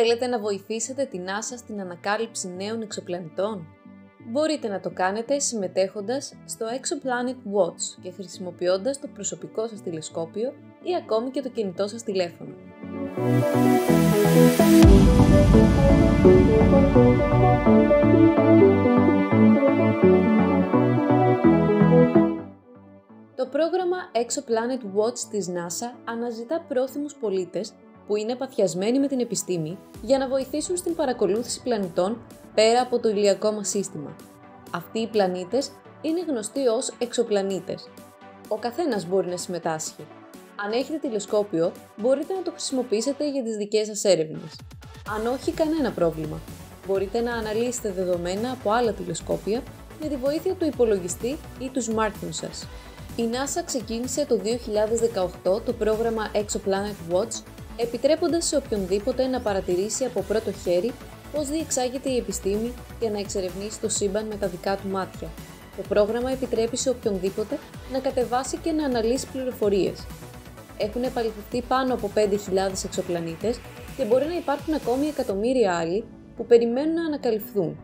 Θέλετε να βοηθήσετε την NASA στην ανακάλυψη νέων εξωπλανητών; Μπορείτε να το κάνετε συμμετέχοντας στο Exoplanet Watch και χρησιμοποιώντας το προσωπικό σας τηλεσκόπιο ή ακόμη και το κινητό σας τηλέφωνο. Το πρόγραμμα Exoplanet Watch της NASA αναζητά πρόθυμους πολίτες που είναι παθιασμένοι με την επιστήμη για να βοηθήσουν στην παρακολούθηση πλανητών πέρα από το ηλιακό μας σύστημα. Αυτοί οι πλανήτες είναι γνωστοί ως εξωπλανήτες. Ο καθένας μπορεί να συμμετάσχει. Αν έχετε τηλεσκόπιο, μπορείτε να το χρησιμοποιήσετε για τις δικές σας έρευνες. Αν όχι, κανένα πρόβλημα. Μπορείτε να αναλύσετε δεδομένα από άλλα τηλεσκόπια με τη βοήθεια του υπολογιστή ή του smartphone σας. Η NASA ξεκίνησε το 2018 το πρόγραμμα Exoplanet Watch, επιτρέποντας σε οποιονδήποτε να παρατηρήσει από πρώτο χέρι πώς διεξάγεται η επιστήμη για να εξερευνήσει το σύμπαν με τα δικά του μάτια. Το πρόγραμμα επιτρέπει σε οποιονδήποτε να κατεβάσει και να αναλύσει πληροφορίες. Έχουν επαληθευτεί πάνω από 5.000 εξωπλανήτες και μπορεί να υπάρχουν ακόμη εκατομμύρια άλλοι που περιμένουν να ανακαλυφθούν.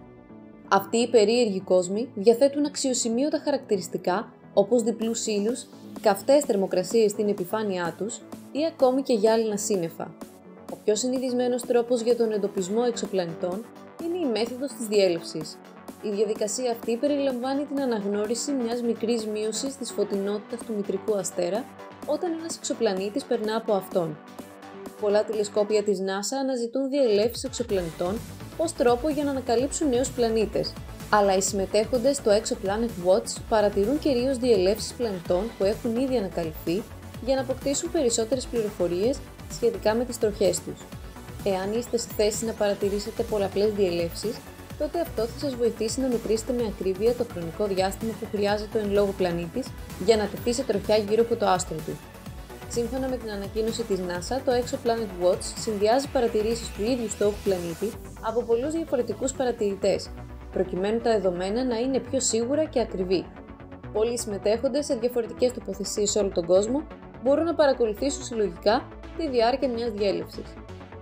Αυτοί οι περίεργοι κόσμοι διαθέτουν αξιοσημείωτα χαρακτηριστικά όπως διπλούς ήλιους, καυτές θερμοκρασίες στην επιφάνειά τους ή ακόμη και γυάλινα σύννεφα. Ο πιο συνηθισμένος τρόπος για τον εντοπισμό εξωπλανητών είναι η μέθοδος της διέλευσης. Η διαδικασία αυτή περιλαμβάνει την αναγνώριση μιας μικρής μείωσης της φωτεινότητας του μητρικού αστέρα όταν ένας εξωπλανήτης περνά από αυτόν. Πολλά τηλεσκόπια της NASA αναζητούν διελεύσεις εξωπλανητών ως τρόπο για να ανακαλύψουν νέους πλανήτες, αλλά οι συμμετέχοντες στο Exoplanet Watch παρατηρούν κυρίως διελεύσεις πλανητών που έχουν ήδη ανακαλυφθεί για να αποκτήσουν περισσότερες πληροφορίες σχετικά με τις τροχές τους. Εάν είστε σε θέση να παρατηρήσετε πολλαπλές διελεύσεις, τότε αυτό θα σας βοηθήσει να μετρήσετε με ακρίβεια το χρονικό διάστημα που χρειάζεται ο εν λόγω πλανήτης για να τεθεί σε τροχιά γύρω από το άστρο του. Σύμφωνα με την ανακοίνωση της NASA, το Exoplanet Watch συνδυάζει παρατηρήσεις του ίδιου στόχου πλανήτη από πολλούς διαφορετικούς παρατηρητές, προκειμένου τα δεδομένα να είναι πιο σίγουρα και ακριβή. Πολλοί συμμετέχοντες σε διαφορετικές τοποθεσίες σε όλο τον κόσμο μπορούν να παρακολουθήσουν συλλογικά τη διάρκεια μιας διέλευσης.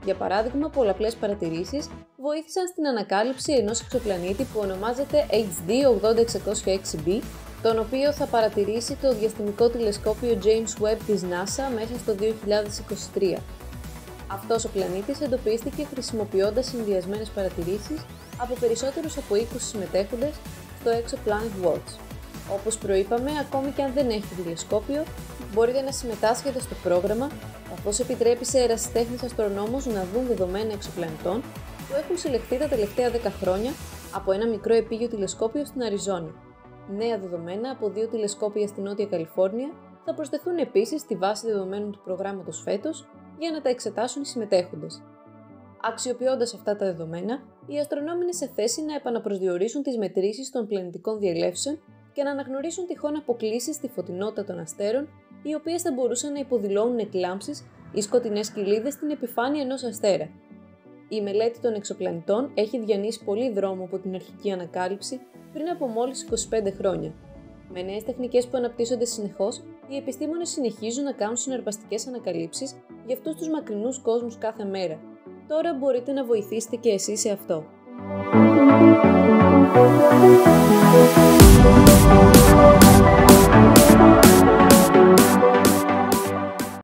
Για παράδειγμα, πολλαπλές παρατηρήσεις βοήθησαν στην ανακάλυψη ενός εξωπλανήτη που ονομάζεται HD 80606b, τον οποίο θα παρατηρήσει το διαστημικό τηλεσκόπιο James Webb της NASA μέσα στο 2023. Αυτός ο πλανήτης εντοπίστηκε χρησιμοποιώντας συνδυασμένες παρατηρήσεις από περισσότερους από 20 συμμετέχοντες στο Exoplanet Watch. Όπως προείπαμε, ακόμη και αν δεν έχετε τηλεσκόπιο, μπορείτε να συμμετάσχετε στο πρόγραμμα, καθώς επιτρέπει σε ερασιτέχνες αστρονόμους να δουν δεδομένα εξωπλανητών που έχουν συλλεχθεί τα τελευταία 10 χρόνια από ένα μικρό επίγειο τηλεσκόπιο στην Αριζόνη. Νέα δεδομένα από δύο τηλεσκόπια στη Νότια Καλιφόρνια θα προσθεθούν επίσης στη βάση δεδομένων του προγράμματος φέτος για να τα εξετάσουν οι συμμετέχοντες. Αξιοποιώντας αυτά τα δεδομένα, οι αστρονόμοι είναι σε θέση να επαναπροσδιορίσουν τις μετρήσεις των πλανητικών διελεύσεων και να αναγνωρίσουν τυχόν αποκλήσεις στη φωτεινότητα των αστέρων, οι οποίες θα μπορούσαν να υποδηλώνουν εκλάμψεις ή σκοτεινές κοιλίδες στην επιφάνεια ενός αστέρα. Η μελέτη των εξωπλανητών έχει διανύσει πολύ δρόμο από την αρχική ανακάλυψη πριν από μόλις 25 χρόνια. Με νέες τεχνικές που αναπτύσσονται συνεχώς, οι επιστήμονες συνεχίζουν να κάνουν συναρπαστικές ανακαλύψεις για αυτούς τους μακρινούς κόσμους κάθε μέρα. Τώρα μπορείτε να βοηθήσετε και εσείς σε αυτό.